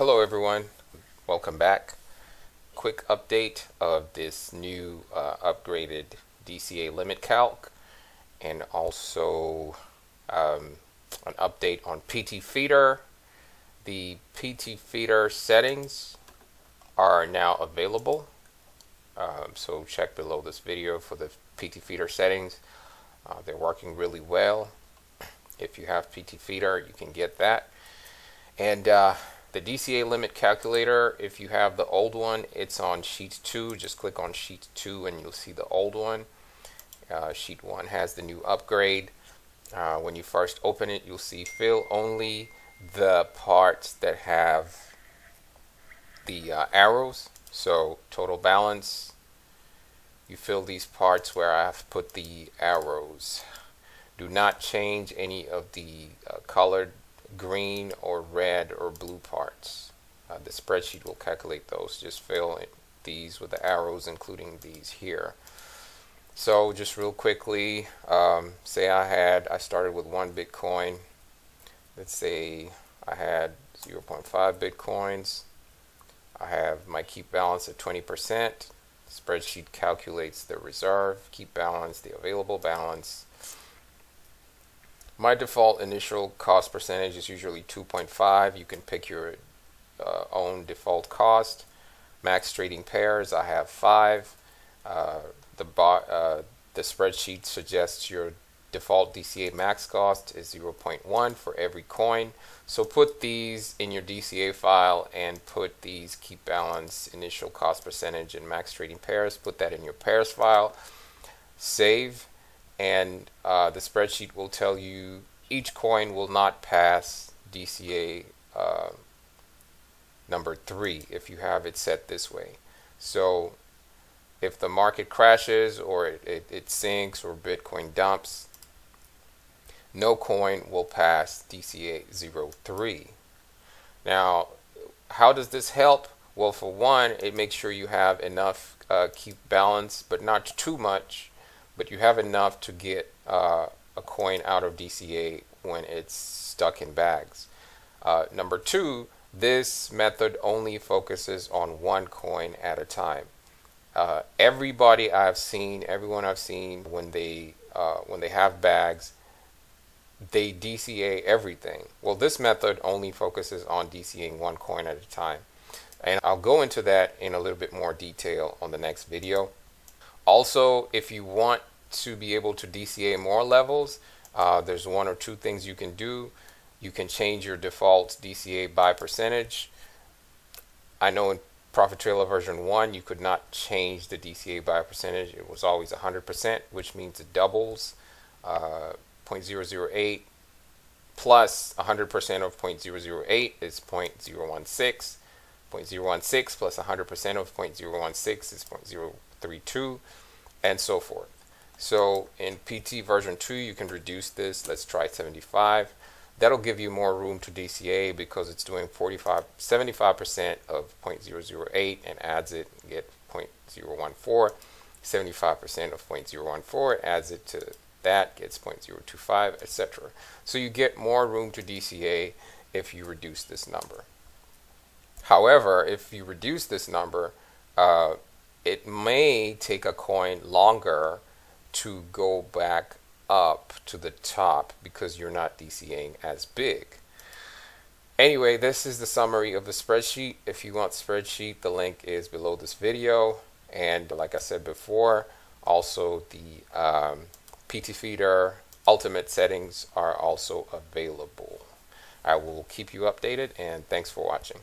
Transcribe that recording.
Hello everyone, welcome back. Quick update of this new uh, upgraded DCA limit calc and also um, an update on PT feeder. The PT feeder settings are now available. Um, so check below this video for the PT feeder settings. Uh, they're working really well. If you have PT feeder, you can get that. And uh, the DCA limit calculator, if you have the old one, it's on sheet 2. Just click on sheet 2 and you'll see the old one. Uh, sheet 1 has the new upgrade. Uh, when you first open it, you'll see fill only the parts that have the uh, arrows. So total balance, you fill these parts where I have put the arrows. Do not change any of the uh, colored green or red or blue parts. Uh, the spreadsheet will calculate those. Just fill these with the arrows, including these here. So just real quickly, um, say I had, I started with one Bitcoin. Let's say I had 0.5 Bitcoins. I have my keep balance at 20%. Spreadsheet calculates the reserve, keep balance, the available balance, my default initial cost percentage is usually 2.5. You can pick your uh, own default cost. Max trading pairs, I have five. Uh, the, uh, the spreadsheet suggests your default DCA max cost is 0.1 for every coin. So put these in your DCA file and put these keep balance, initial cost percentage, and max trading pairs. Put that in your pairs file. Save and uh, the spreadsheet will tell you each coin will not pass DCA uh, number three if you have it set this way. So if the market crashes or it, it, it sinks or Bitcoin dumps, no coin will pass DCA 03. Now, how does this help? Well, for one, it makes sure you have enough uh, keep balance, but not too much but you have enough to get uh, a coin out of DCA when it's stuck in bags. Uh, number two, this method only focuses on one coin at a time. Uh, everybody I've seen, everyone I've seen, when they uh, when they have bags, they DCA everything. Well, this method only focuses on DCAing one coin at a time. And I'll go into that in a little bit more detail on the next video. Also, if you want to be able to DCA more levels, uh, there's one or two things you can do. You can change your default DCA by percentage. I know in Profit Trailer version 1, you could not change the DCA by percentage. It was always 100%, which means it doubles uh, 0.008 plus 100% of 0.008 is 0.016. 0.016 plus 100% of 0.016 is 0.032, and so forth. So in PT version 2, you can reduce this. Let's try 75. That'll give you more room to DCA because it's doing 45, 75% of 0.008 and adds it, get 0.014. 75% of 0.014, adds it to that, gets 0.025, etc. So you get more room to DCA if you reduce this number. However, if you reduce this number, uh, it may take a coin longer to go back up to the top because you're not DCAing as big. Anyway, this is the summary of the spreadsheet. If you want spreadsheet, the link is below this video. And like I said before, also the um, PT feeder ultimate settings are also available. I will keep you updated and thanks for watching.